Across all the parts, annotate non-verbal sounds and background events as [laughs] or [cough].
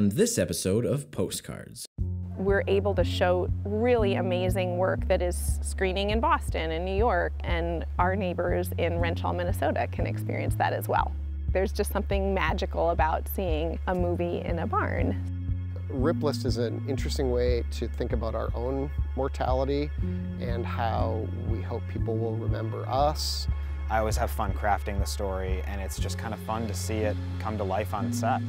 on this episode of Postcards. We're able to show really amazing work that is screening in Boston and New York, and our neighbors in Wrenshall, Minnesota can experience that as well. There's just something magical about seeing a movie in a barn. Rip List is an interesting way to think about our own mortality and how we hope people will remember us. I always have fun crafting the story, and it's just kind of fun to see it come to life on set.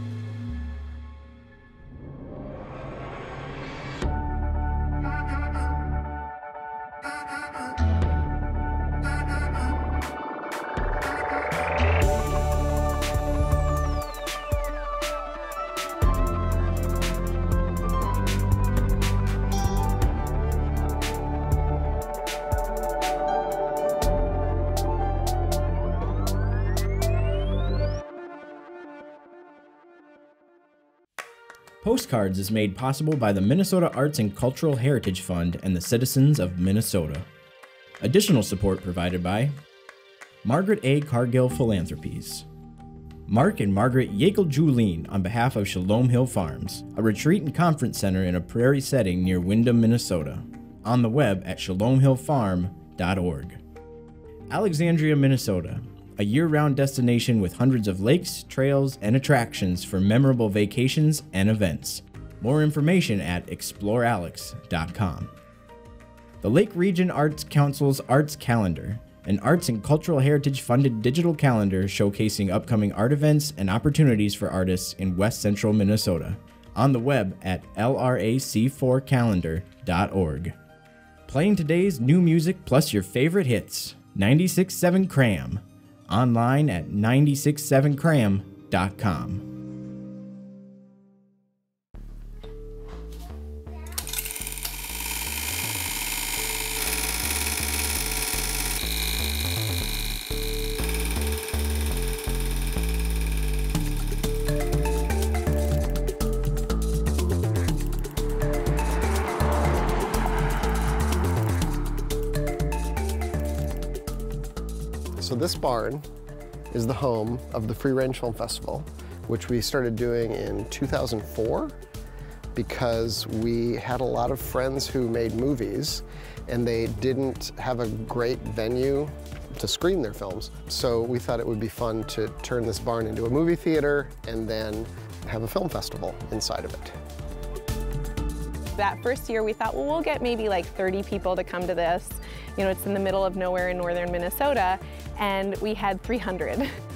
Postcards is made possible by the Minnesota Arts and Cultural Heritage Fund and the citizens of Minnesota. Additional support provided by Margaret A. Cargill Philanthropies, Mark and Margaret Yackel Juleen on behalf of Shalom Hill Farms, a retreat and conference center in a prairie setting near Windom, Minnesota. On the web at shalomhillfarm.org. Alexandria, Minnesota, a year round destination with hundreds of lakes, trails, and attractions for memorable vacations and events. More information at explorealex.com. The Lake Region Arts Council's Arts Calendar, an arts and cultural heritage funded digital calendar showcasing upcoming art events and opportunities for artists in west central Minnesota. On the web at lrac4calendar.org. Playing today's new music plus your favorite hits 967 Cram online at 967cram.com. barn is the home of the Free Range Film Festival, which we started doing in 2004 because we had a lot of friends who made movies and they didn't have a great venue to screen their films. So we thought it would be fun to turn this barn into a movie theater and then have a film festival inside of it. That first year we thought, well, we'll get maybe like 30 people to come to this. You know, it's in the middle of nowhere in northern Minnesota, and we had 300. [laughs]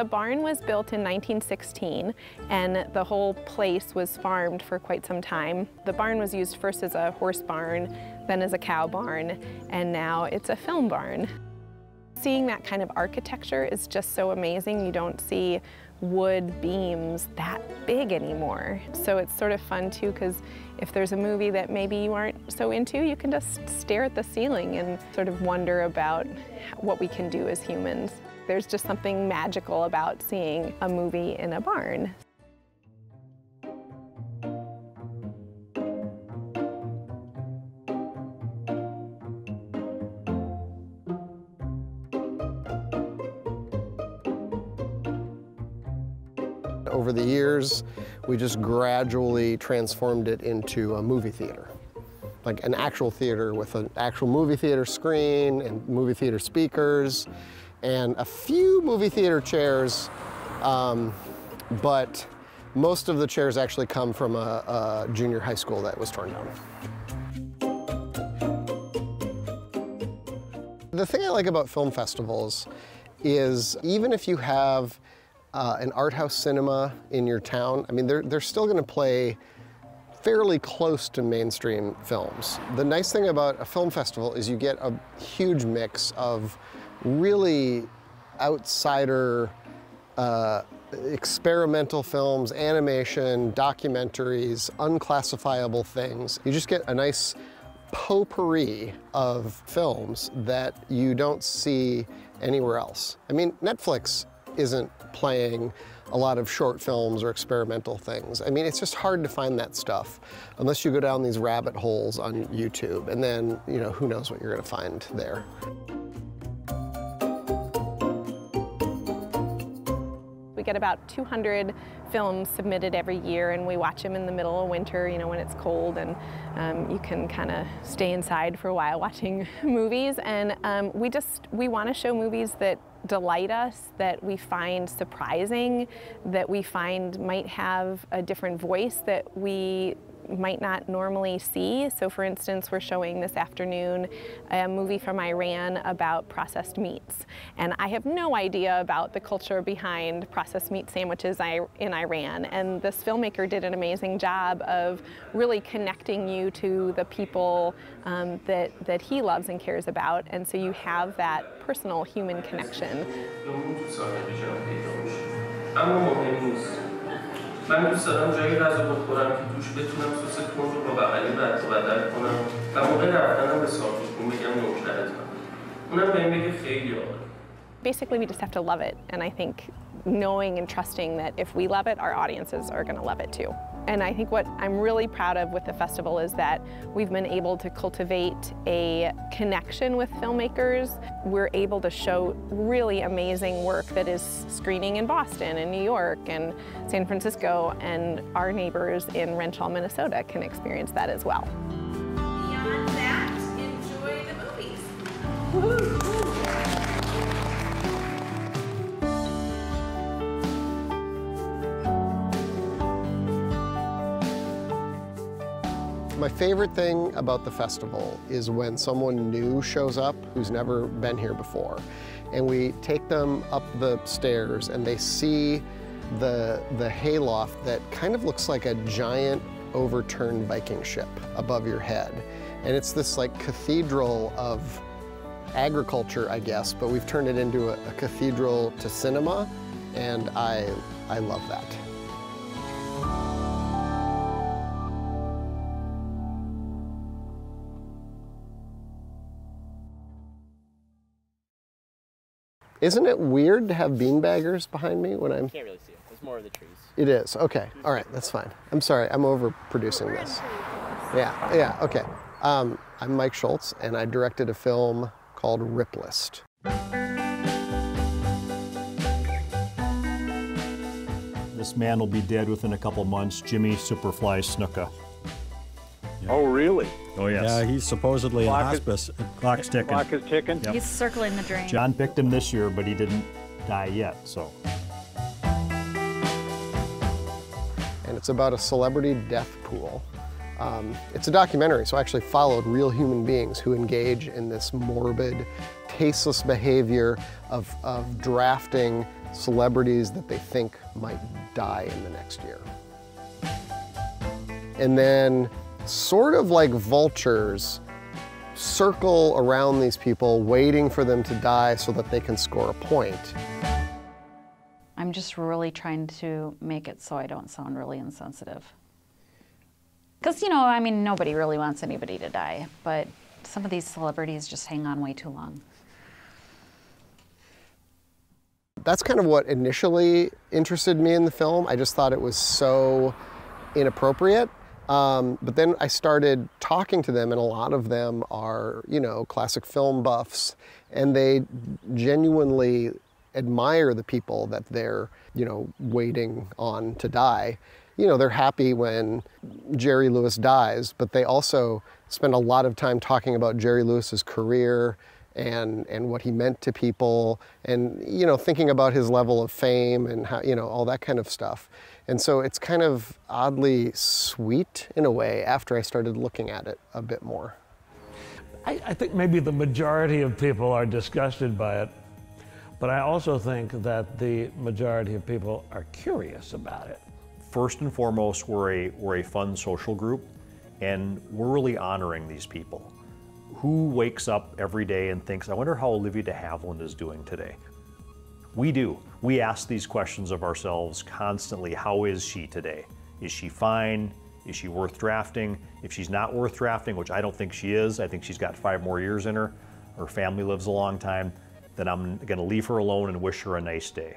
the barn was built in 1916 and the whole place was farmed for quite some time. The barn was used first as a horse barn, then as a cow barn, and now it's a film barn. Seeing that kind of architecture is just so amazing. You don't see wood beams that big anymore. So it's sort of fun too because if there's a movie that maybe you aren't so into, you can just stare at the ceiling and sort of wonder about what we can do as humans. There's just something magical about seeing a movie in a barn. Over the years, we just gradually transformed it into a movie theater. Like an actual theater with an actual movie theater screen and movie theater speakers and a few movie theater chairs, um, but most of the chairs actually come from a, a junior high school that was torn down. The thing I like about film festivals is even if you have uh, an art house cinema in your town, I mean, they're, they're still gonna play fairly close to mainstream films. The nice thing about a film festival is you get a huge mix of really outsider uh, experimental films, animation, documentaries, unclassifiable things. You just get a nice potpourri of films that you don't see anywhere else. I mean, Netflix isn't playing a lot of short films or experimental things. I mean, it's just hard to find that stuff unless you go down these rabbit holes on YouTube, and then, you know, who knows what you're gonna find there. We get about 200 films submitted every year and we watch them in the middle of winter, you know, when it's cold and um, you can kind of stay inside for a while [laughs] watching movies. And um, we just, we want to show movies that delight us, that we find surprising, that we find might have a different voice that we might not normally see. So for instance, we're showing this afternoon a movie from Iran about processed meats. And I have no idea about the culture behind processed meat sandwiches in Iran. And this filmmaker did an amazing job of really connecting you to the people um, that, that he loves and cares about. And so you have that personal human connection. من دوست دارم جایی غذا بخورم که توش بتونم سس تند رو با بغلی رد و بدل کنم و موقع رفتنم به صاحبتون بگم نوکرتم اونم بهم بگه خیلی عالی Basically, we just have to love it, and I think knowing and trusting that if we love it, our audiences are going to love it too. And I think what I'm really proud of with the festival is that we've been able to cultivate a connection with filmmakers. We're able to show really amazing work that is screening in Boston and New York and San Francisco, and our neighbors in Wrenshall, Minnesota can experience that as well. My favorite thing about the festival is when someone new shows up who's never been here before. And we take them up the stairs and they see the, the hayloft that kind of looks like a giant overturned Viking ship above your head. And it's this like cathedral of agriculture, I guess, but we've turned it into a, a cathedral to cinema, and I, I love that. Isn't it weird to have beanbaggers behind me when I'm... Can't really see it. It's more of the trees. It is. Okay. All right. That's fine. I'm sorry. I'm overproducing this. Yeah. Yeah. Okay. Um, I'm Mike Sholtz, and I directed a film called Rip List. This man will be dead within a couple months, Jimmy Superfly Snuka. Oh, really? Oh, yes. Yeah, he's supposedly Clock in is- hospice. Clock's ticking. Clock is ticking? Yep. He's circling the drain. John picked him this year, but he didn't die yet, so. and it's about a celebrity death pool. Um, it's a documentary, so I actually followed real human beings who engage in this morbid, tasteless behavior of, of drafting celebrities that they think might die in the next year. And then, sort of like vultures, circle around these people, waiting for them to die so that they can score a point. I'm just really trying to make it so I don't sound really insensitive. Because, you know, I mean, nobody really wants anybody to die, but some of these celebrities just hang on way too long. that's kind of what initially interested me in the film. I just thought it was so inappropriate. Um, but then I started talking to them, and a lot of them are, you know, classic film buffs, and they genuinely admire the people that they're, you know, waiting on to die. You know, they're happy when Jerry Lewis dies, but they also spend a lot of time talking about Jerry Lewis's career and and what he meant to people and you know thinking about his level of fame and how you know all that kind of stuff and so it's kind of oddly sweet in a way after I started looking at it a bit more I, I think maybe the majority of people are disgusted by it, but I also think that the majority of people are curious about it. First and foremost, we're a, we're a fun social group, and we're really honoring these people. Who wakes up every day and thinks, I wonder how Olivia de Havilland is doing today? We do. We ask these questions of ourselves constantly. How is she today? Is she fine? Is she worth drafting? If she's not worth drafting, which I don't think she is, I think she's got five more years in her, her family lives a long time, then I'm going to leave her alone and wish her a nice day.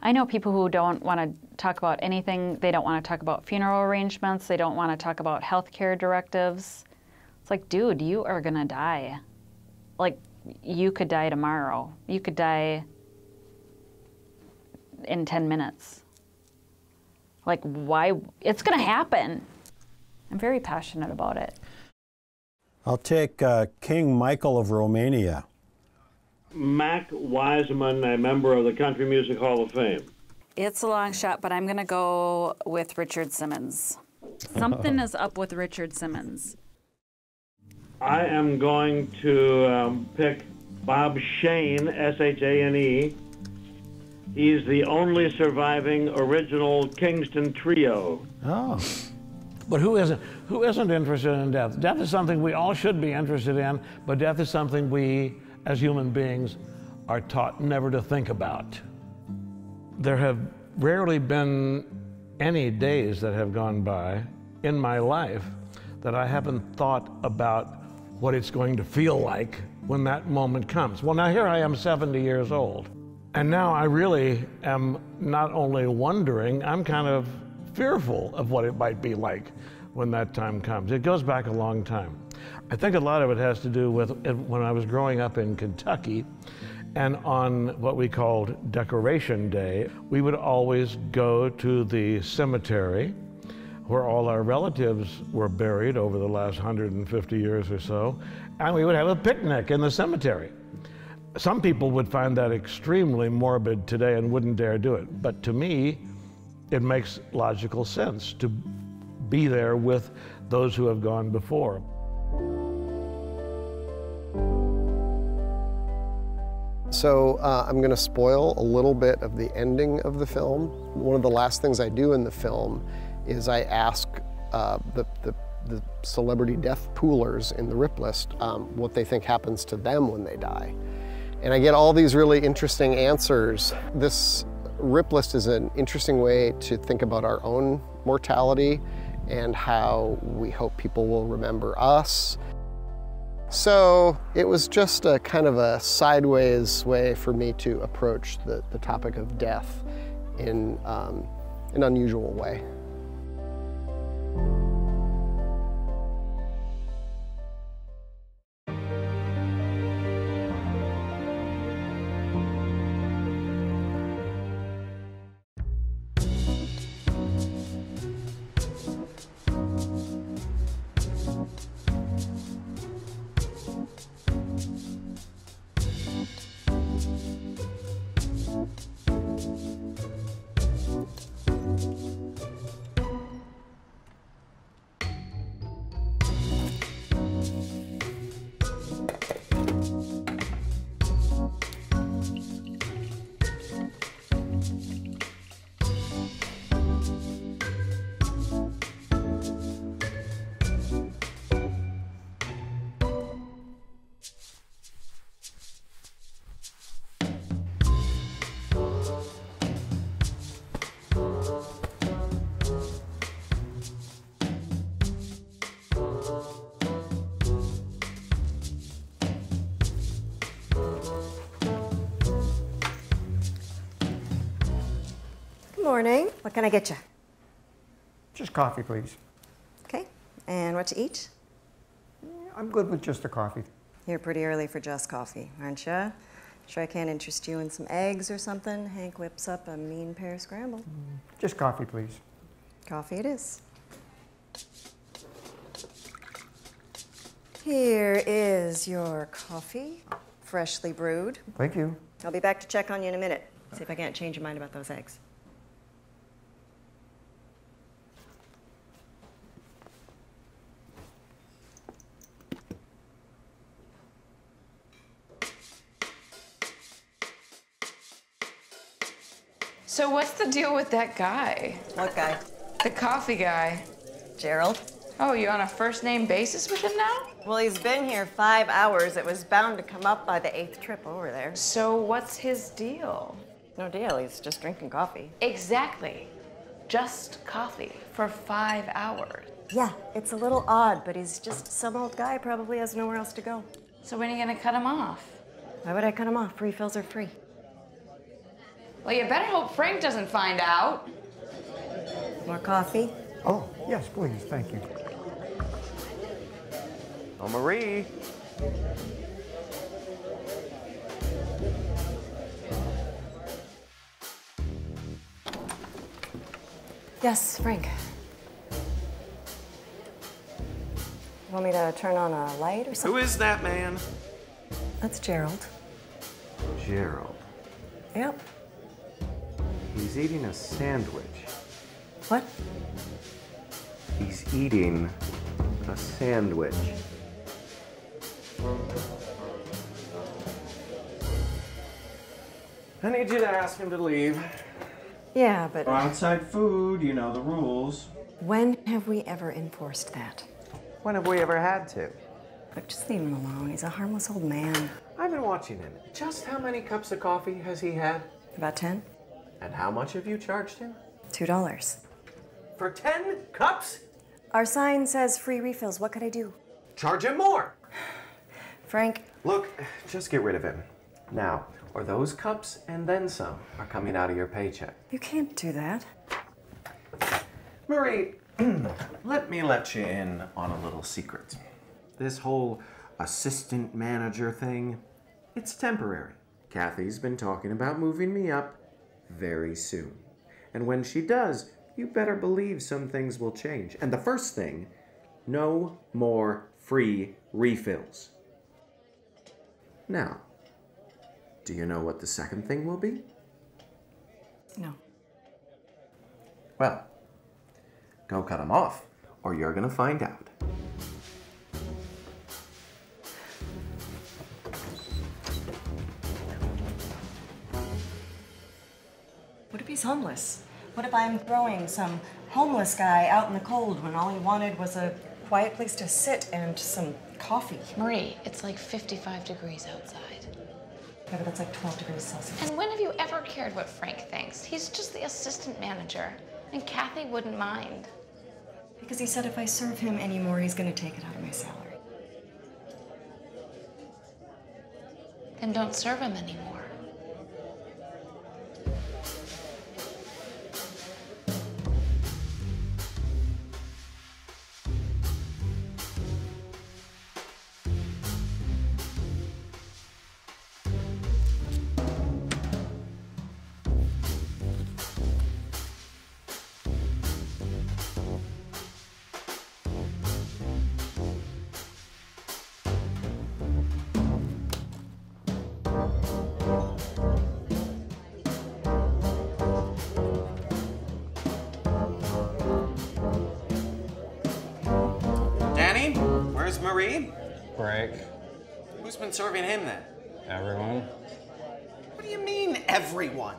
I know people who don't want to talk about anything. They don't want to talk about funeral arrangements. They don't want to talk about health care directives. It's like, dude, you are going to die. Like, you could die tomorrow. You could die in 10 minutes. Like, why? It's going to happen. I'm very passionate about it. I'll take uh, King Michael of Romania. Mac Wiseman, a member of the Country Music Hall of Fame. It's a long shot, but I'm going to go with Richard Simmons. Something is up with Richard Simmons. I am going to um, pick Bob Shane, S H A N E. He's the only surviving original Kingston trio. Oh. But who isn't? Who isn't interested in death? Death is something we all should be interested in, but death is something we, as human beings, are taught never to think about. There have rarely been any days that have gone by in my life that I haven't thought about what it's going to feel like when that moment comes. Well, now here I am 70 years old. And now I really am not only wondering, I'm kind of fearful of what it might be like when that time comes. It goes back a long time. I think a lot of it has to do with when I was growing up in Kentucky, and on what we called Decoration Day, we would always go to the cemetery where all our relatives were buried over the last 150 years or so, and we would have a picnic in the cemetery. Some people would find that extremely morbid today and wouldn't dare do it, but to me, it makes logical sense to be there with those who have gone before. So uh, I'm going to spoil a little bit of the ending of the film. One of the last things I do in the film is I ask uh, the, the, the, celebrity death poolers in the RIP list um, what they think happens to them when they die. And I get all these really interesting answers. This RIP list is an interesting way to think about our own mortality and how we hope people will remember us. So it was just a kind of a sideways way for me to approach the, the topic of death in um, an unusual way. Morning. What can I get you? Just coffee, please. Okay. And what to eat? I'm good with just the coffee. You're pretty early for just coffee, aren't you? Sure I can't interest you in some eggs or something? Hank whips up a mean pear scramble. Mm, just coffee, please. Coffee it is. Here is your coffee, freshly brewed. Thank you. I'll be back to check on you in a minute. See if I can't change your mind about those eggs. So what's the deal with that guy? What guy? The coffee guy. Gerald. Oh, you on a first name basis with him now? Well, he's been here five hours. It was bound to come up by the eighth trip over there. So what's his deal? No deal. He's just drinking coffee. Exactly. Just coffee For five hours. Yeah, it's a little odd, but he's just some old guy, probably has nowhere else to go. So when are you gonna cut him off? Why would I cut him off? Refills are free. Well, you better hope Frank doesn't find out. More coffee? Oh, yes, please, thank you. Oh, Marie. Yes, Frank. You Want me to turn on a light or something? Who is that man? That's Gerald. Gerald. Yep. He's eating a sandwich. What? He's eating a sandwich. I need you to ask him to leave. Yeah, but Outside food, you know the rules. when have we ever enforced that? When have we ever had to? Look, just leave him alone. He's a harmless old man. I've been watching him. Just how many cups of coffee has he had? About 10? And how much have you charged him? $2. For 10 cups? Our sign says free refills. What could I do? Charge him more. [sighs] Frank, Look, just get rid of him. Now, or those cups and then some are coming out of your paycheck. you can't do that. Marie, [clears throat] let me let you in on a little secret. This whole assistant manager thing, it's temporary. Kathy's been talking about moving me up very soon. And when she does, you better believe some things will change. And the first thing, no more free refills. Now, do you know what the second thing will be? No. Well, go cut them off, or you're gonna find out. He's homeless? What if I'm throwing some homeless guy out in the cold when all he wanted was a quiet place to sit and some coffee? Marie, it's like 55 degrees outside. Yeah, but that's like 12 degrees Celsius. And when have you ever cared what Frank thinks? He's just the assistant manager. And Kathy wouldn't mind. Because he said if I serve him anymore, he's gonna take it out of my salary. Then don't serve him anymore. Where's Marie? Break. Who's been serving him then? Everyone. What do you mean, everyone?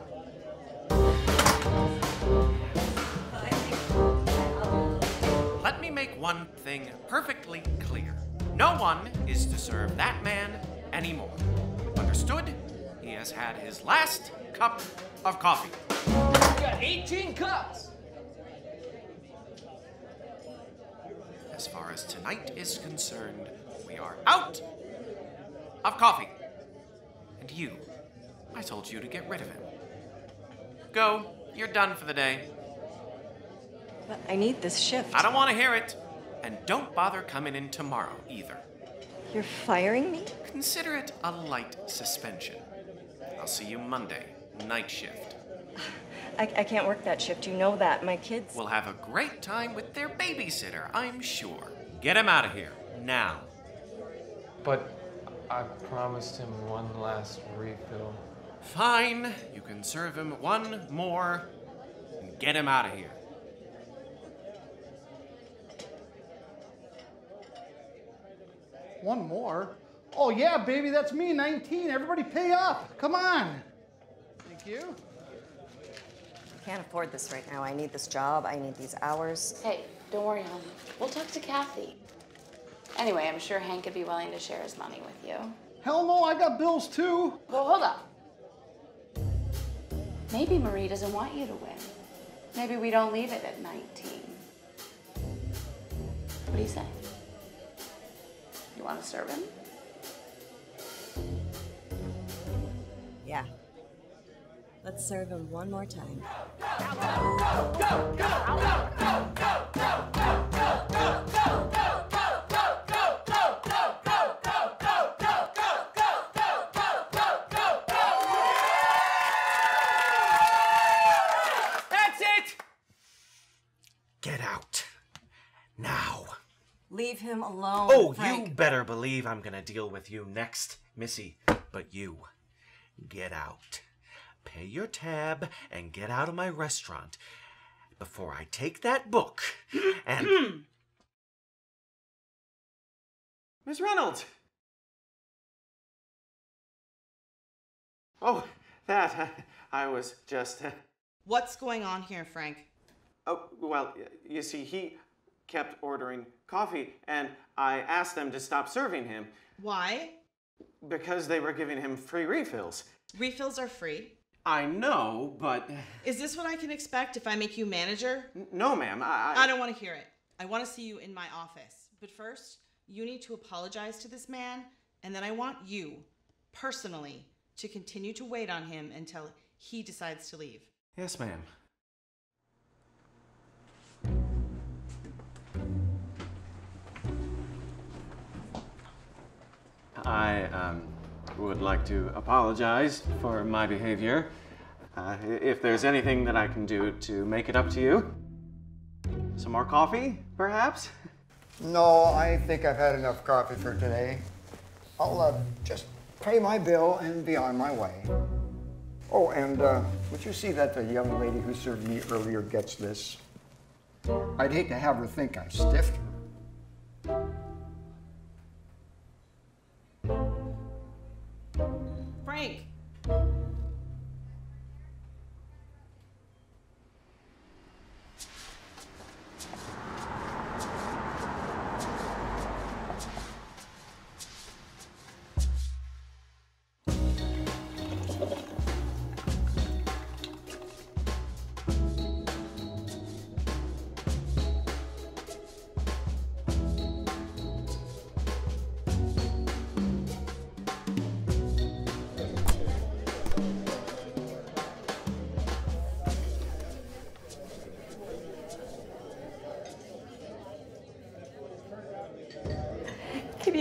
Let me make one thing perfectly clear. No one is to serve that man anymore. Understood? He has had his last cup of coffee. You got 18 cups. As far as tonight is concerned, we are out of coffee. And you, I told you to get rid of him. Go, you're done for the day. But I need this shift. I don't want to hear it. And don't bother coming in tomorrow either. You're firing me? Consider it a light suspension. I'll see you Monday, night shift. [laughs] I, I can't work that shift. You know that. My kids. We'll have a great time with their babysitter, I'm sure. Get him out of here, now. But I promised him one last refill. Fine, you can serve him one more and get him out of here. One more? Oh, yeah, baby, that's me, 19. Everybody pay up. Come on. Thank you. I can't afford this right now. I need this job. I need these hours. Hey, don't worry, hon. We'll talk to Kathy. Anyway, I'm sure Hank would be willing to share his money with you. Hell no, I got bills too. Well, hold up. Maybe Marie doesn't want you to win. Maybe we don't leave it at 19. What do you say? You want to serve him? Yeah. Let's serve him one more time. That's it! Get out. Now. Leave him alone. Oh, Frank. you better believe I'm gonna deal with you next, Missy. But you, get out. Pay your tab and get out of my restaurant before I take that book and. [clears throat] Miss Reynolds! Oh, that. [laughs] I was just. [laughs] What's going on here, Frank? Oh, well, you see, he kept ordering coffee, and I asked them to stop serving him Why? because they were giving him free refills. Refills are free. I know, but. Is this what I can expect if I make you manager? No, ma'am. I. I don't want to hear it. I want to see you in my office. But first, you need to apologize to this man, and then I want you, personally, to continue to wait on him until he decides to leave. Yes, ma'am. I um, would like to apologize for my behavior. Uh, if there's anything that I can do to make it up to you, some more coffee, perhaps? No, I think I've had enough coffee for today. I'll uh, just pay my bill and be on my way. Oh, and uh, would you see that the young lady who served me earlier gets this? I'd hate to have her think I stiffed her.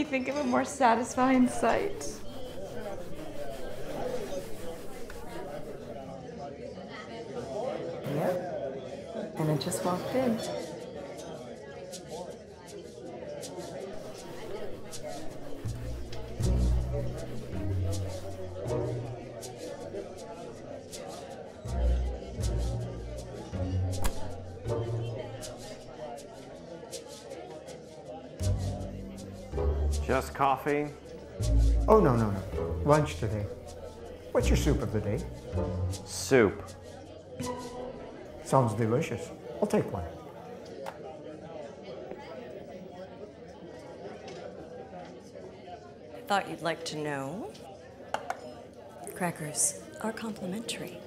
Think of a more satisfying sight? Yep. And I just walked in. Coffee? Oh, no, no, no. Lunch today. What's your soup of the day? Soup. Sounds delicious. I'll take one. I thought you'd like to know. Crackers are complimentary.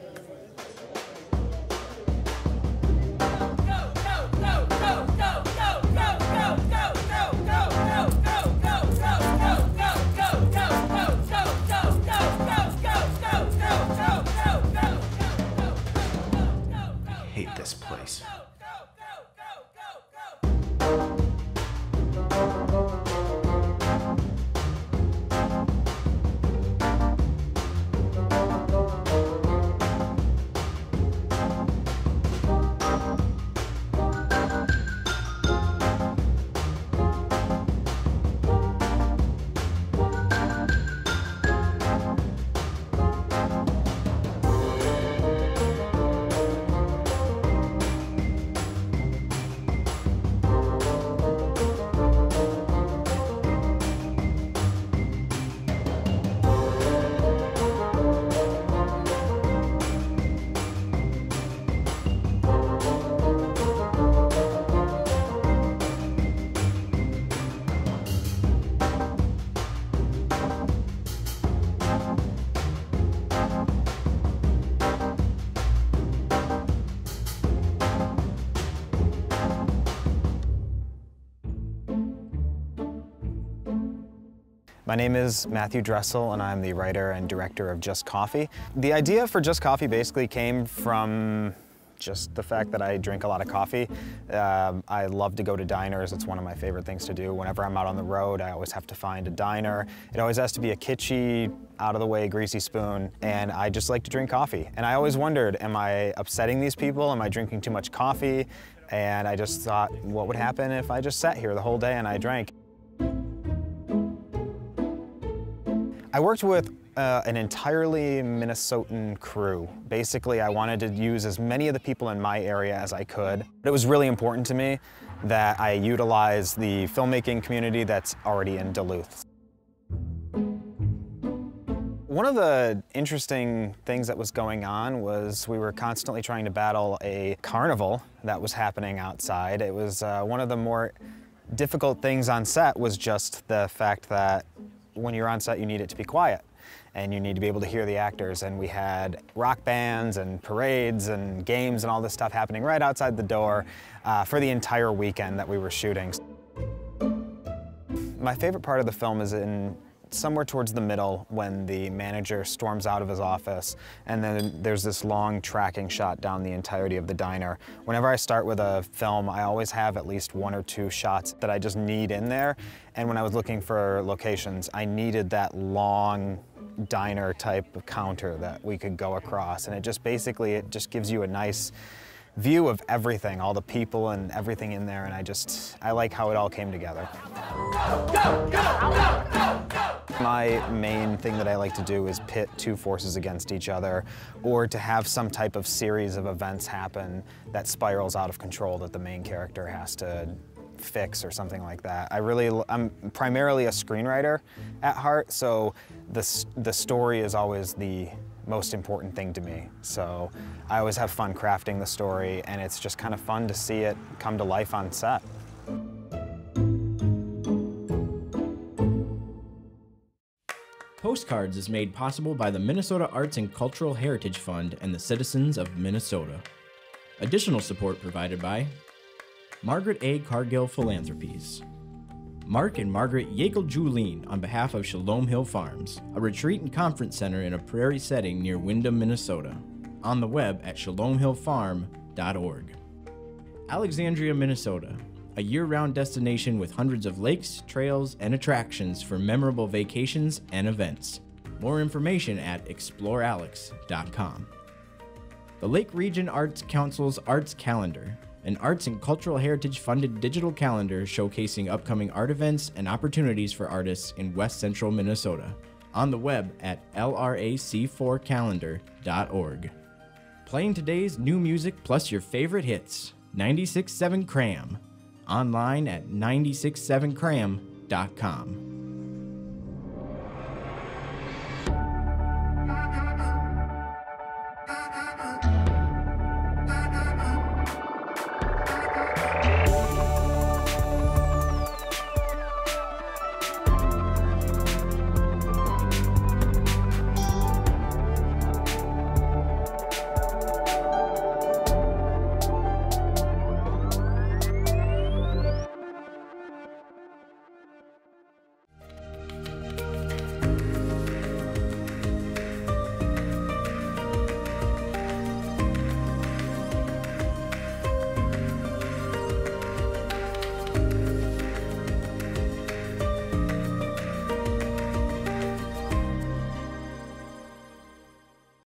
My name is Matthew Dressel, and I'm the writer and director of Just Coffee. The idea for Just Coffee basically came from just the fact that I drink a lot of coffee. Um, I love to go to diners. It's one of my favorite things to do. Whenever I'm out on the road, I always have to find a diner. It always has to be a kitschy, out of the way, greasy spoon, and I just like to drink coffee. And I always wondered, am I upsetting these people? Am I drinking too much coffee? And I just thought, what would happen if I just sat here the whole day and I drank? I worked with uh, an entirely Minnesotan crew. Basically, I wanted to use as many of the people in my area as I could. It was really important to me that I utilize the filmmaking community that's already in Duluth. One of the interesting things that was going on was we were constantly trying to battle a carnival that was happening outside. It was uh, one of the more difficult things on set was just the fact that when you're on set, you need it to be quiet and you need to be able to hear the actors. And we had rock bands and parades and games and all this stuff happening right outside the door uh, for the entire weekend that we were shooting. My favorite part of the film is in somewhere towards the middle when the manager storms out of his office and then there's this long tracking shot down the entirety of the diner. Whenever I start with a film, I always have at least one or two shots that I just need in there. And when I was looking for locations, I needed that long diner type counter that we could go across. And it just basically, it just gives you a nice view of everything, all the people and everything in there. And I just, I like how it all came together. My main thing that I like to do is pit two forces against each other or to have some type of series of events happen that spirals out of control that the main character has to fix or something like that. I really, I'm primarily a screenwriter at heart, so the, the story is always the most important thing to me. So I always have fun crafting the story and it's just kind of fun to see it come to life on set. Postcards is made possible by the Minnesota Arts and Cultural Heritage Fund and the citizens of Minnesota. Additional support provided by Margaret A. Cargill Philanthropies, Mark and Margaret Yackel Juleen on behalf of Shalom Hill Farms, a retreat and conference center in a prairie setting near Windom, Minnesota. On the web at shalomhillfarm.org. Alexandria, Minnesota, a year round destination with hundreds of lakes, trails, and attractions for memorable vacations and events. More information at explorealex.com. The Lake Region Arts Council's Arts Calendar, an arts and cultural heritage funded digital calendar showcasing upcoming art events and opportunities for artists in west central Minnesota. On the web at lrac4calendar.org. Playing today's new music plus your favorite hits 967 Cram. Online at 967cram.com.